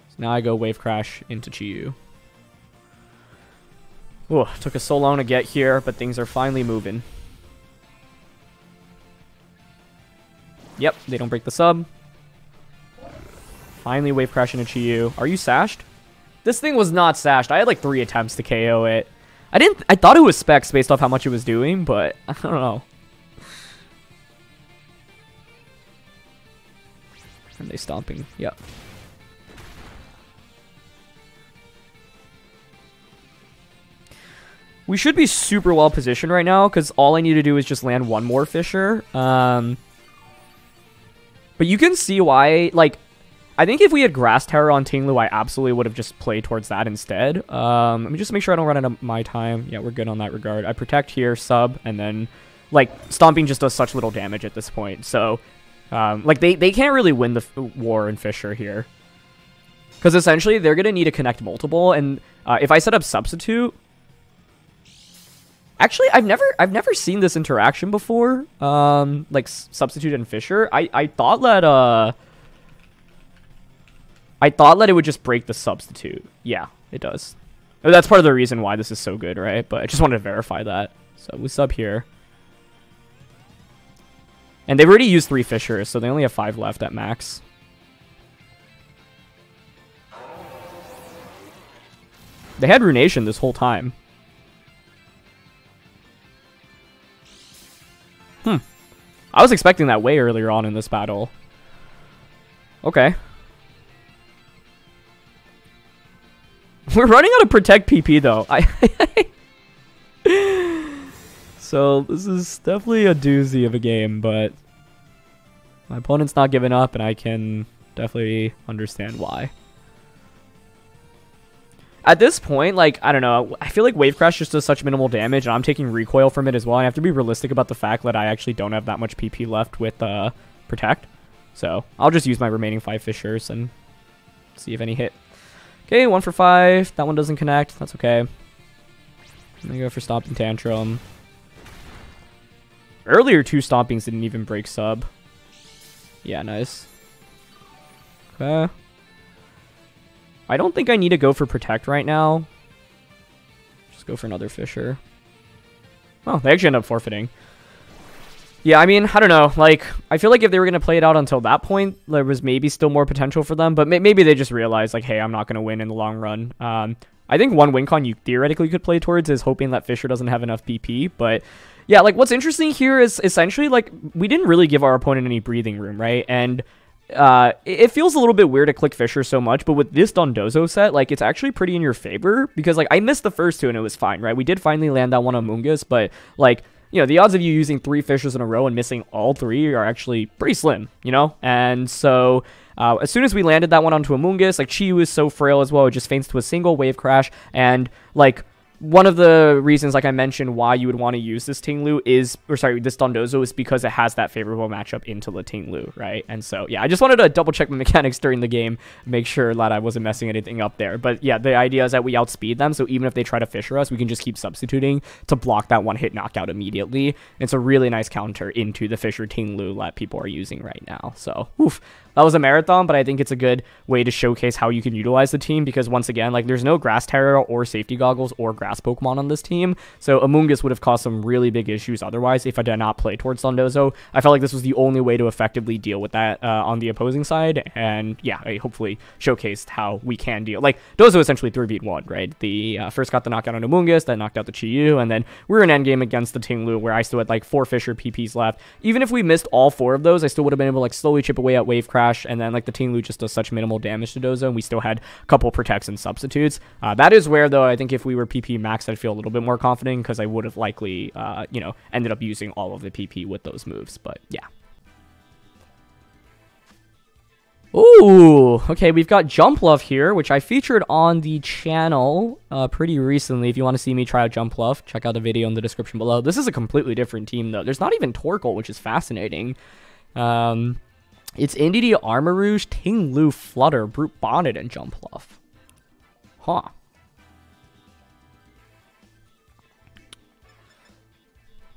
So now I go Wave Crash into Chi-Yu. Ooh, took us so long to get here, but things are finally moving. Yep, they don't break the sub. Finally Wave Crash into Chi-Yu. Are you sashed? This thing was not sashed. I had like three attempts to KO it. I didn't. I thought it was specs based off how much it was doing, but *laughs* I don't know. Are they stomping? Yep. We should be super well positioned right now because all I need to do is just land one more Fissure. Um, but you can see why, like, I think if we had Grass Tera on Ting Lu, I absolutely would have just played towards that instead. Um, let me just make sure I don't run out of my time. Yeah, we're good on that regard. I protect here, sub, and then, like, Stomping just does such little damage at this point. So, um, like, they, they can't really win the war in Fissure here. Because essentially, they're going to need to connect multiple, and uh, if I set up Substitute... Actually, I've never I've never seen this interaction before, um, like Substitute and Fissure. I, I thought that... Uh, I thought that it would just break the substitute. Yeah, it does. That's part of the reason why this is so good, right? But I just wanted to verify that. So we sub here. And they've already used three fissures, so they only have five left at max. They had Ruination this whole time. Hmm. I was expecting that way earlier on in this battle. Okay. *laughs* We're running out of protect PP though. I *laughs* so this is definitely a doozy of a game, but my opponent's not giving up, and I can definitely understand why. At this point, like, I don't know, I feel like Wave Crash just does such minimal damage, and I'm taking recoil from it as well. I have to be realistic about the fact that I actually don't have that much PP left with uh, Protect. So, I'll just use my remaining five Fissures and see if any hit. Okay, one for five. That one doesn't connect. That's okay. I'm gonna go for Stomping Tantrum. Earlier two Stompings didn't even break sub. Yeah, nice. Okay. I don't think I need to go for Protect right now. Just go for another Fissure. Oh, they actually end up forfeiting. Yeah, I mean, I don't know. Like, I feel like if they were going to play it out until that point, there was maybe still more potential for them. But may maybe they just realized, like, hey, I'm not going to win in the long run. Um, I think one win con you theoretically could play towards is hoping that Fissure doesn't have enough PP. But yeah, like, what's interesting here is essentially, like, we didn't really give our opponent any breathing room, right? And uh, it feels a little bit weird to click Fissure so much, but with this Dondozo set, like, it's actually pretty in your favor because, like, I missed the first two and it was fine, right? We did finally land that one on Mungus, but, like, you know, the odds of you using three Fissures in a row and missing all three are actually pretty slim, you know? And so uh, as soon as we landed that one onto Amoonguss, like Chi-Yu is so frail as well, it just faints to a single wave crash, and like one of the reasons, like I mentioned, why you would want to use this Ting is, or sorry, this Dondozo is because it has that favorable matchup into the Ting right? And so, yeah, I just wanted to double check the *laughs* mechanics during the game, make sure that I wasn't messing anything up there. But yeah, the idea is that we outspeed them, so even if they try to Fissure us, we can just keep substituting to block that one hit knockout immediately. It's a really nice counter into the Fissure Ting that people are using right now. So, oof, that was a marathon, but I think it's a good way to showcase how you can utilize the team because once again, like there's no grass Tera or safety goggles or grass Pokemon on this team. So Amoonguss would have caused some really big issues otherwise if I did not play towards Dondozo. I felt like this was the only way to effectively deal with that uh, on the opposing side. And yeah, I hopefully showcased how we can deal. Like Dozo essentially 3 beat 1, right? The uh, first got the knockout on Amoonguss, then knocked out the Chi-Yu, and then we are in endgame against the Ting where I still had like four Fissure PPs left. Even if we missed all four of those, I still would have been able to like slowly chip away at Wave Crash, and then like the Ting just does such minimal damage to Dozo, and we still had a couple protects and substitutes. Uh, that is where though I think if we were PP max, I'd feel a little bit more confident because I would have likely, uh, you know, ended up using all of the PP with those moves. But yeah. Ooh, okay, we've got Jumpluff here, which I featured on the channel uh, pretty recently. If you want to see me try out Jumpluff, check out the video in the description below. This is a completely different team, though. There's not even Torkoal, which is fascinating. Um, it's Indeedee, Armarouge, Ting Lu, Flutter, Brute Bonnet, and Jumpluff. Huh.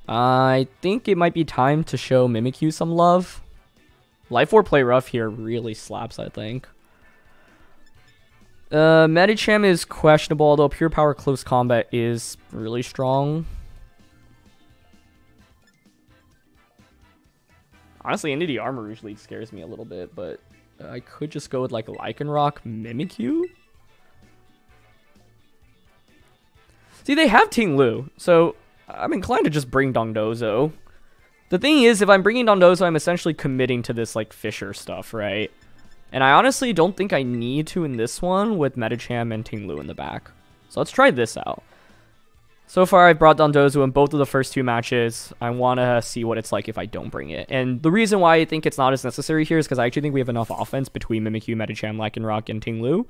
I think it might be time to show Mimikyu some love. Life Orb Play Rough here really slaps, I think. Uh, Medicham is questionable, although Pure Power Close Combat is really strong. Honestly, Indeedee Armarouge League scares me a little bit, but I could just go with like Lycanroc Mimikyu. See, they have Ting Lu, so I'm inclined to just bring Dondozo. The thing is, if I'm bringing Dondozo, I'm essentially committing to this, like, Fissure stuff, right? And I honestly don't think I need to in this one with Medicham and Ting Lu in the back. So let's try this out. So far, I've brought Dondozo in both of the first two matches. I want to see what it's like if I don't bring it. And the reason why I think it's not as necessary here is because I actually think we have enough offense between Mimikyu, Medicham, Lycanroc, and Ting Lu.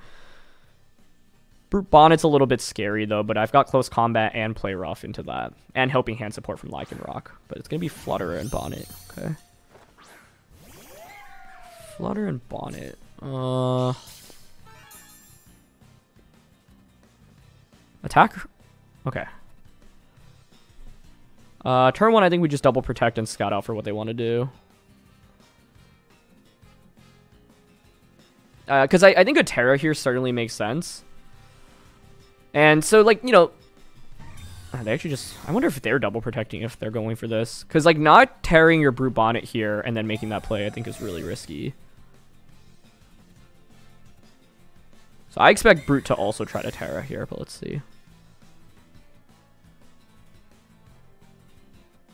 Brute Bonnet's a little bit scary, though, but I've got Close Combat and Play Rough into that. And Helping Hand support from Lycanroc. But it's going to be Flutter and Bonnet. Okay. Flutter and Bonnet. Uh... Attack? Okay. Uh, turn one, I think we just double protect and scout out for what they want to do. Because uh, I, I think a Tera here certainly makes sense. And so, like, you know, uh, they actually just... I wonder if they're double protecting if they're going for this. Because, like, not tearing your Brute Bonnet here and then making that play, I think is really risky. So I expect Brute to also try to Tera here, but let's see.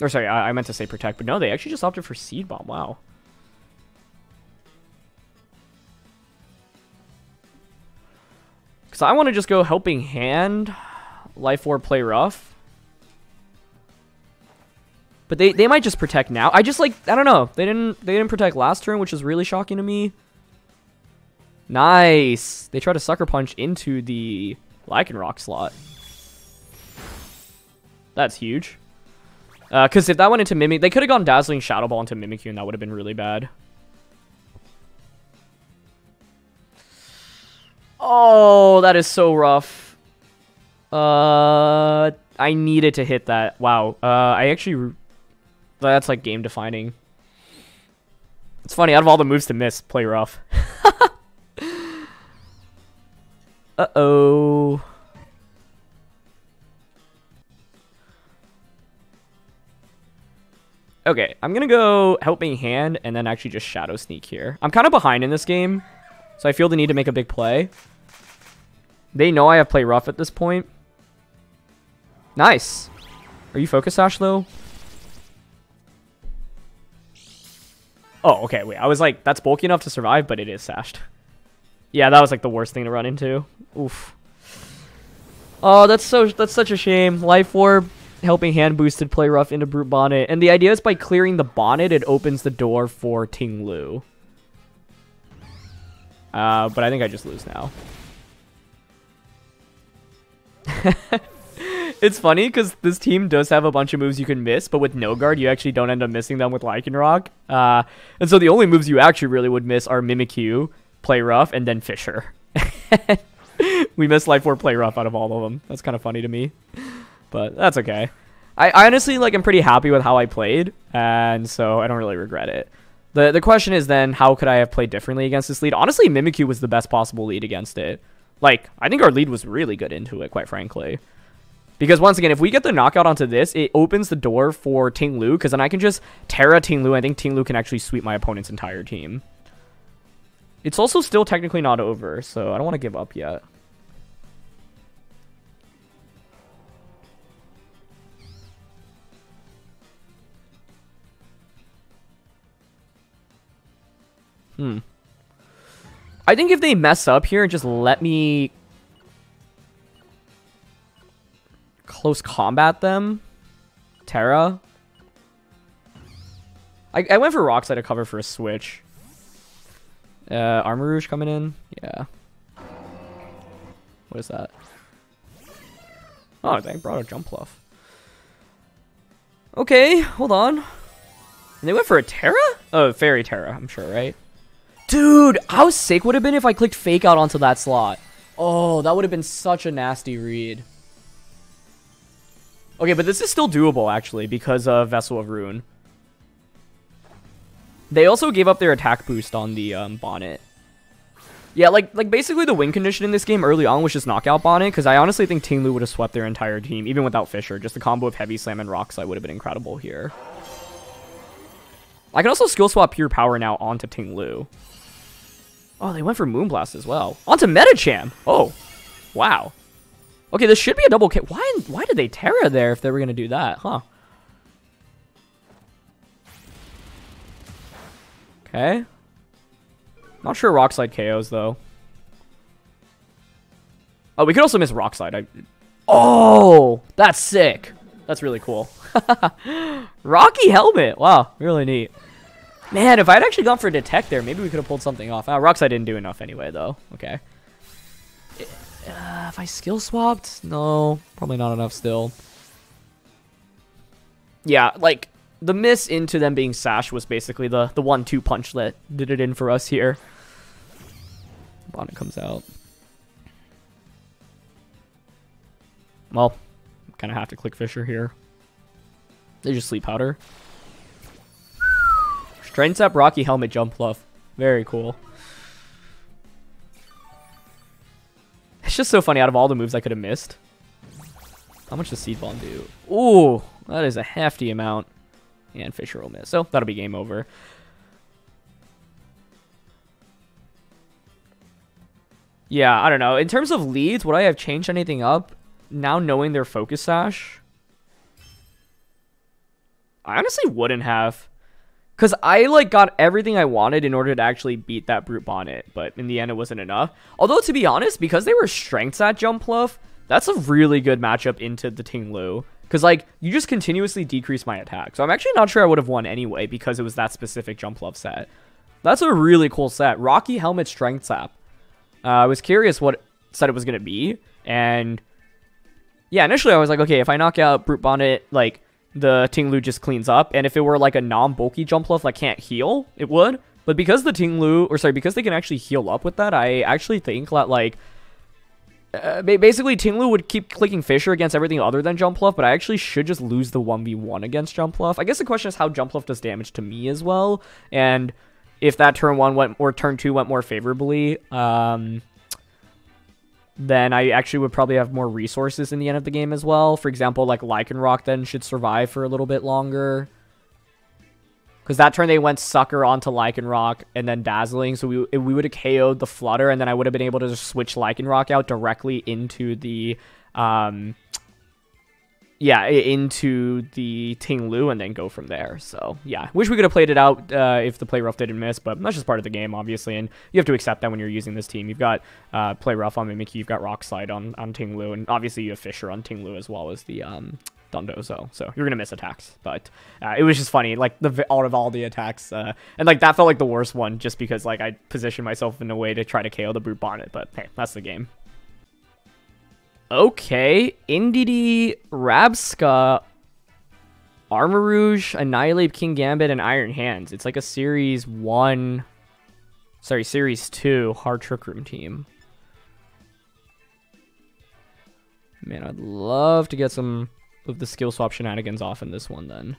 Or sorry, I, I meant to say Protect, but no, they actually just opted for Seed Bomb. Wow. Because I want to just go Helping Hand, Life Orb Play Rough. But they, they might just protect now. I just like I don't know. They didn't they didn't protect last turn, which is really shocking to me. Nice. They try to sucker punch into the Lycanroc slot. That's huge. Because uh, if that went into Mimic, they could have gone Dazzling Shadow Ball into Mimikyu, and that would have been really bad. Oh, that is so rough. Uh, I needed to hit that. Wow. Uh, I actually... That's like game defining. It's funny, out of all the moves to miss, play rough. *laughs* Uh-oh. Okay, I'm gonna go Helping Hand and then actually just Shadow Sneak here. I'm kind of behind in this game, so I feel the need to make a big play. They know I have play rough at this point. Nice. Are you Focus Sashed, though? Oh, okay, wait. I was like, that's bulky enough to survive, but it is sashed. Yeah, that was like the worst thing to run into. Oof. Oh, that's so that's such a shame. Life Orb helping hand boosted play rough into Brute Bonnet. And the idea is by clearing the bonnet, it opens the door for Ting Lu. Uh, but I think I just lose now. *laughs* it's funny because this team does have a bunch of moves you can miss, but with no guard, you actually don't end up missing them with Lycanroc. Uh, and so the only moves you actually really would miss are Mimikyu, Play Rough, and then Fissure. *laughs* we missed Life Orb Play Rough out of all of them. That's kind of funny to me, but that's okay. I, I honestly like I'm pretty happy with how I played, and so I don't really regret it. The the question is then how could I have played differently against this lead? Honestly, Mimikyu was the best possible lead against it. Like, I think our lead was really good into it, quite frankly. Because once again, if we get the knockout onto this, it opens the door for Ting Lu, because then I can just Tera Ting Lu. I think Ting Lu can actually sweep my opponent's entire team. It's also still technically not over, so I don't want to give up yet. Hmm. I think if they mess up here and just let me close combat them, Tera. I, I went for Rock to cover for a switch. Uh, Armarouge coming in? Yeah. What is that? Oh, they brought a Jumpluff. Okay, hold on. And they went for a Tera? Oh, Fairy Tera, I'm sure, right? Dude, how sick would have been if I clicked Fake Out onto that slot? Oh, that would have been such a nasty read. Okay, but this is still doable, actually, because of Vessel of Ruin. They also gave up their attack boost on the um, Bonnet. Yeah, like like basically the win condition in this game early on was just knockout Bonnet, because I honestly think Ting Lu would have swept their entire team, even without Fissure. Just the combo of Heavy Slam and Rock Slide would have been incredible here. I can also skill swap Pure Power now onto Ting Lu. Oh, they went for Moonblast as well. Onto Medicham. Oh, wow. Okay, this should be a double K. Why, why did they Tera there if they were going to do that? Huh. Okay. Not sure Rock Slide KOs, though. Oh, we could also miss Rock Slide. I... Oh, that's sick. That's really cool. *laughs* Rocky Helmet. Wow, really neat. Man, if I'd actually gone for a Detect there, maybe we could have pulled something off. Uh, Rocks I didn't do enough anyway, though. Okay. Uh, if I skill swapped? No, probably not enough still. Yeah, like, the miss into them being Sash was basically the, the one-two punch that did it in for us here. Bonnet comes out. Well, kind of have to click Fissure here. They just sleep powder. Strength Sap Rocky Helmet Jumpluff. Very cool. It's just so funny out of all the moves I could have missed. How much does Seed Bomb do? Ooh, that is a hefty amount. And Fissure will miss. So that'll be game over. Yeah, I don't know. In terms of leads, would I have changed anything up? Now knowing their Focus Sash? I honestly wouldn't have. Because I, like, got everything I wanted in order to actually beat that Brute Bonnet, but in the end, it wasn't enough. Although, to be honest, because they were strengths at Jumpluff, that's a really good matchup into the Ting Lu. Because, like, you just continuously decrease my attack. So I'm actually not sure I would have won anyway because it was that specific Jumpluff set. That's a really cool set. Rocky Helmet Strength Sap. Uh, I was curious what set it was going to be. And, yeah, initially I was like, okay, if I knock out Brute Bonnet, like, the Ting Lu just cleans up. And if it were like a non-bulky Jumpluff that can't heal, it would. But because the Ting Lu, or sorry, because they can actually heal up with that, I actually think that like, uh, basically Ting Lu would keep clicking Fissure against everything other than Jumpluff, but I actually should just lose the 1v1 against Jumpluff. I guess the question is how Jumpluff does damage to me as well, and if that turn 1 went, or turn 2 went more favorably, um, then I actually would probably have more resources in the end of the game as well. For example, like Lycanroc then should survive for a little bit longer. Because that turn they went Sucker onto Lycanroc and then Dazzling, so we, we would have KO'd the Flutter, and then I would have been able to just switch Lycanroc out directly into the um, yeah, into the Ting Lu and then go from there. So yeah, wish we could have played it out uh, if the play rough didn't miss, but that's just part of the game, obviously, and you have to accept that when you're using this team. You've got uh, play rough on Mimikyu, you've got Rock Slide on on Ting Lu, and obviously you have Fissure on Ting Lu as well as the um, Dondozo. So you're gonna miss attacks, but uh, it was just funny, like the out of all the attacks, uh, and like that felt like the worst one, just because like I positioned myself in a way to try to KO the Brute Bonnet. But hey, that's the game. Okay, Indeedee, Rabsca, Armarouge, Annihilape, King Gambit, and Iron Hands. It's like a Series 1... Sorry, Series 2 Hard Trick Room team. Man, I'd love to get some of the skill swap shenanigans off in this one then.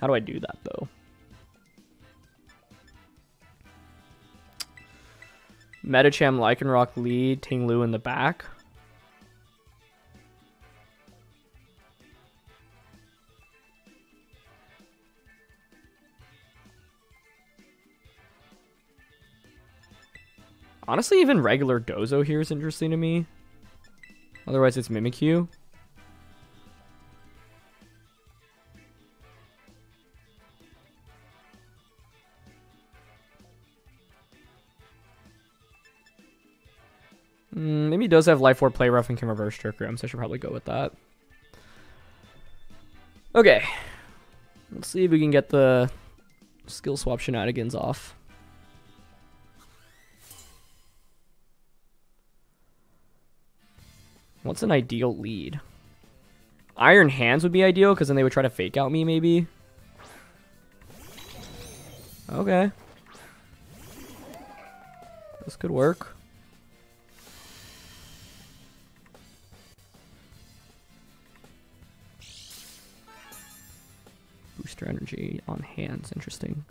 How do I do that, though? Medicham, Lycanroc lead, Ting-Lu in the back. Honestly, even regular Dozo here is interesting to me. Otherwise, it's Mimikyu. Mm, maybe he does have Life Orb Play Rough and can reverse Trick Room, so I should probably go with that. Okay. Let's see if we can get the skill swap shenanigans off. What's an ideal lead? Iron Hands would be ideal, because then they would try to fake out me, maybe. Okay. This could work. Booster energy on hands, interesting.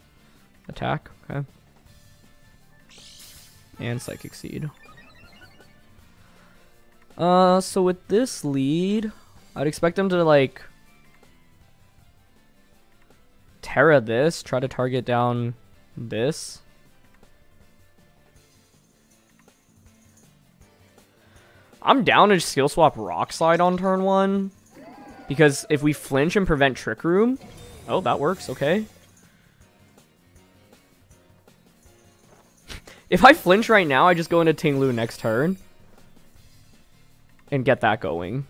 Attack, okay. And Psychic Seed. Uh, so with this lead, I'd expect them to like Tera this, try to target down this. I'm down to skill swap Rock Slide on turn one. Because if we flinch and prevent Trick Room... Oh, that works, okay. *laughs* if I flinch right now, I just go into Ting-Lu next turn and get that going.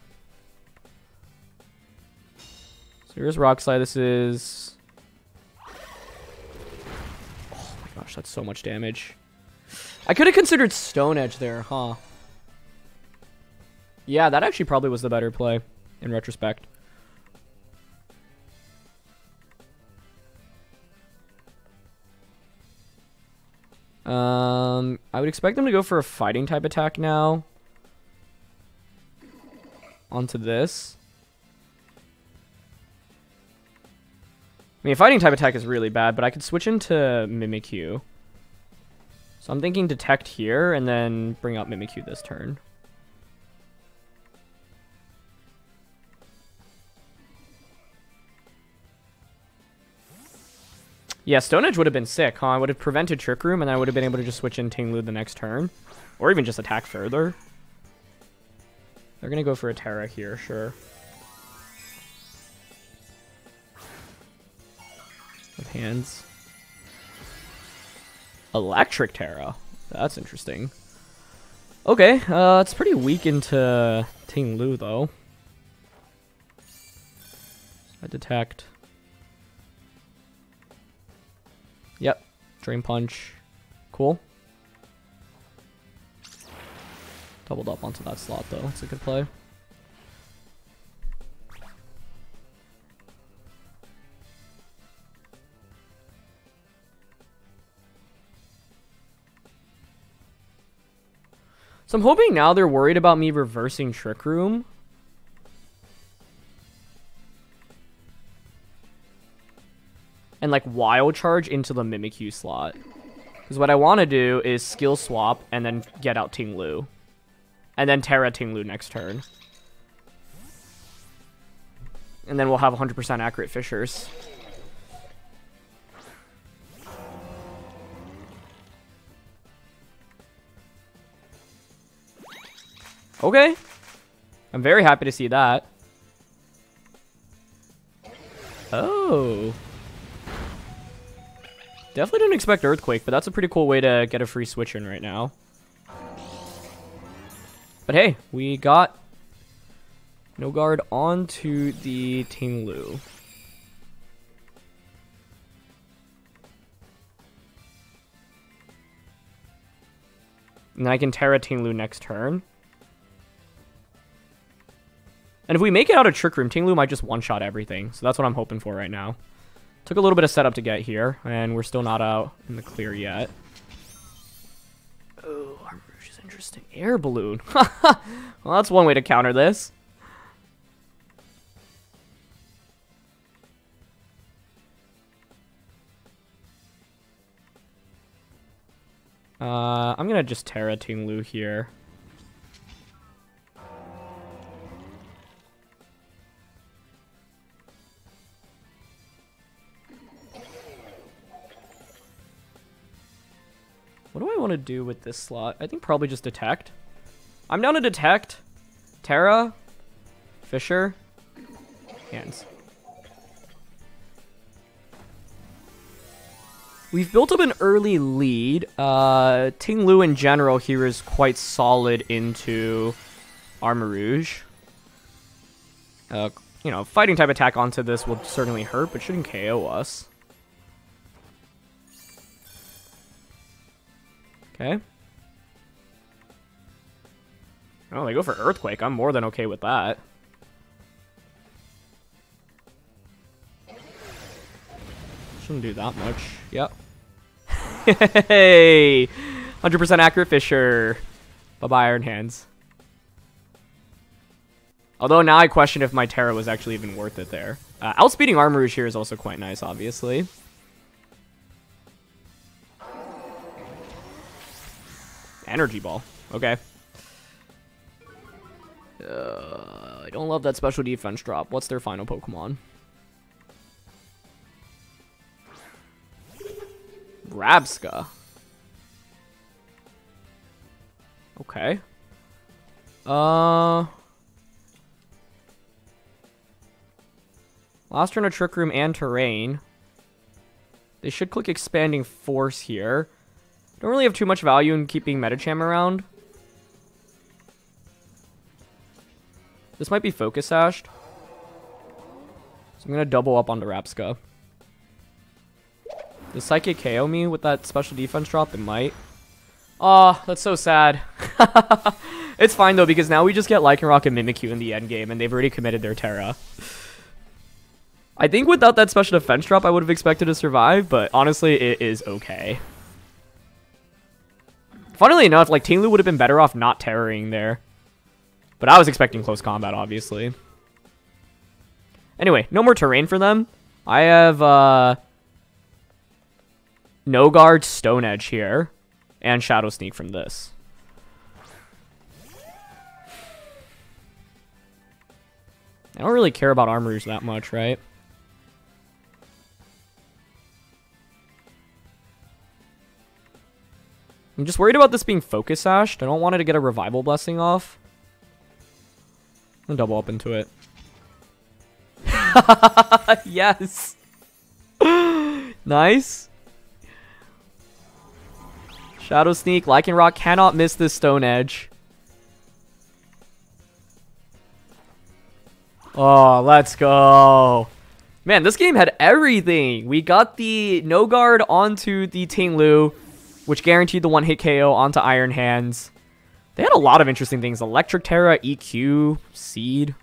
So here's Rock Slide. This is... Oh my gosh, that's so much damage. I could have considered Stone Edge there, huh? Yeah, that actually probably was the better play in retrospect. Um, I would expect them to go for a fighting type attack now onto this. I mean, fighting type attack is really bad, but I could switch into Mimikyu. So I'm thinking Detect here, and then bring out Mimikyu this turn. Yeah, Stone Edge would have been sick, huh? I would have prevented Trick Room, and I would have been able to just switch in Ting-Lu the next turn. Or even just attack further. They're going to go for a Tera here, sure. With hands. Electric Tera. That's interesting. Okay, uh, it's pretty weak into Ting Lu, though. I detect. Yep, Drain Punch. Cool. Doubled up onto that slot though. It's a good play. So I'm hoping now they're worried about me reversing Trick Room. And like Wild Charge into the Mimikyu slot. Because what I want to do is skill swap and then get out Ting Lu. And then Tera Ting-Lu next turn. And then we'll have 100% accurate Fissures. Okay. I'm very happy to see that. Oh. Definitely didn't expect Earthquake, but that's a pretty cool way to get a free switch in right now. But hey, we got no guard onto the Ting-Lu. And I can Tera Ting-Lu next turn. And if we make it out of Trick Room, Ting-Lu might just one-shot everything. So that's what I'm hoping for right now. Took a little bit of setup to get here, and we're still not out in the clear yet. Oh, Armarouge is interesting. Air Balloon. *laughs* well, that's one way to counter this. Uh, I'm gonna just Tera Ting-Lu here. What do I want to do with this slot? I think probably just detect. I'm down to detect. Tera. Fissure. Hands. We've built up an early lead. Uh, Ting Lu in general here is quite solid into Armarouge. Uh, you know, fighting type attack onto this will certainly hurt, but shouldn't KO us. Okay. Oh, they go for Earthquake. I'm more than okay with that. Shouldn't do that much. Yep. *laughs* hey! 100% accurate Fissure. Bye-bye, Iron Hands. Although now I question if my Tera was actually even worth it there. Uh, outspeeding Armarouge here is also quite nice, obviously. Energy Ball. Okay. Uh, I don't love that special defense drop. What's their final Pokemon? Rabsca. Okay. Uh... Last turn of Trick Room and Terrain. They should click Expanding Force here. Don't really have too much value in keeping Medicham around. This might be Focus Sashed. So I'm going to double up onto Rabsca. Does Psychic KO me with that special defense drop? It might. Oh, that's so sad. *laughs* it's fine though, because now we just get Lycanroc and Mimikyu in the end game, and they've already committed their Tera. I think without that special defense drop, I would have expected to survive, but honestly, it is okay. Funnily enough, like, Ting Lu would have been better off not terroring there. But I was expecting close combat, obviously. Anyway, no more terrain for them. I have, uh... No Guard Stone Edge here. And Shadow Sneak from this. I don't really care about Armarouge that much, right? I'm just worried about this being focus sashed. I don't want it to get a revival blessing off. I'm double up into it. *laughs* yes. *gasps* nice. Shadow Sneak, Lycanroc cannot miss this Stone Edge. Oh, let's go. Man, this game had everything. We got the no guard onto the Ting Lu which guaranteed the one hit KO onto Iron Hands. They had a lot of interesting things. Electric Tera, EQ, Seed.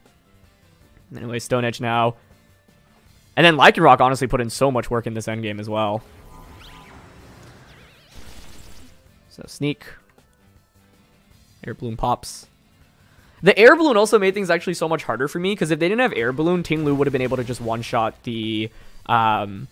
Anyway, Stone Edge now. And then Lycanroc honestly put in so much work in this endgame as well. So Sneak. Air Balloon pops. The Air Balloon also made things actually so much harder for me, because if they didn't have Air Balloon, Ting Lu would have been able to just one-shot the, um,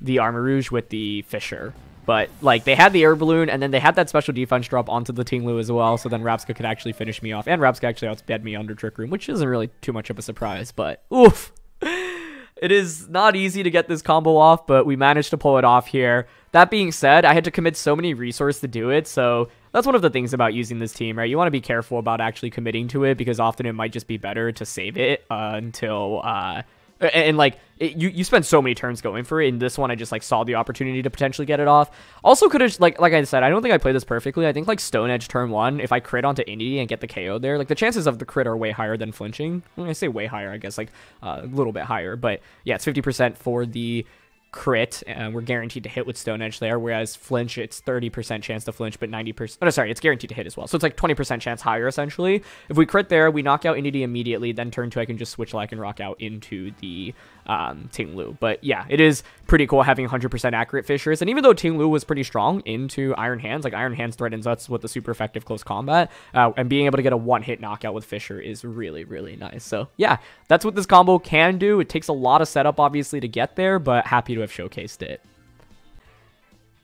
the Armarouge with the Fissure. But, like, they had the air balloon, and then they had that special defense drop onto the Ting Lu as well, so then Rabsca could actually finish me off. And Rabsca actually outsped me under Trick Room, which isn't really too much of a surprise, but oof. *laughs* it is not easy to get this combo off, but we managed to pull it off here. That being said, I had to commit so many resources to do it, so that's one of the things about using this team, right? You want to be careful about actually committing to it, because often it might just be better to save it uh, until... Uh, and, and like it, you you spend so many turns going for it. In this one, I just like saw the opportunity to potentially get it off. Also, could have like like I said, I don't think I played this perfectly. I think like Stone Edge turn one, if I crit onto Indy and get the KO there, like the chances of the crit are way higher than flinching. When I say way higher, I guess like uh, a little bit higher, but yeah, it's fifty percent for the crit. Uh, we're guaranteed to hit with Stone Edge there, whereas flinch, it's 30% chance to flinch, but 90%. Oh, no, sorry, it's guaranteed to hit as well. So it's like 20% chance higher, essentially. If we crit there, we knock out Initi immediately, then turn two, I can just switch Lycanroc out into the um, Ting Lu. But yeah, it is pretty cool having 100% accurate fissures. And even though Ting Lu was pretty strong into Iron Hands, like Iron Hands threatens us with the super effective close combat, uh, and being able to get a one hit knockout with Fissure is really, really nice. So yeah, that's what this combo can do. It takes a lot of setup, obviously, to get there, but happy to have showcased it.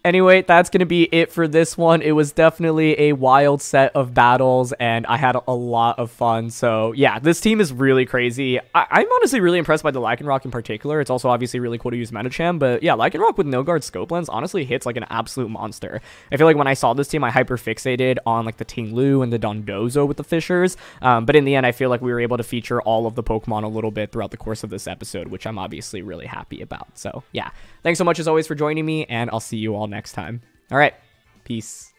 Anyway, that's going to be it for this one. It was definitely a wild set of battles, and I had a lot of fun. So, yeah, this team is really crazy. I- am honestly really impressed by the Lycanroc in particular. It's also obviously really cool to use Medicham, but yeah, Lycanroc with no guard scope lens honestly hits like an absolute monster. I feel like when I saw this team, I hyper fixated on like the Ting Lu and the Dondozo with the Fissures, um, but in the end, I feel like we were able to feature all of the Pokemon a little bit throughout the course of this episode, which I'm obviously really happy about. So, yeah, thanks so much as always for joining me, and I'll see you all next time. All right. Peace.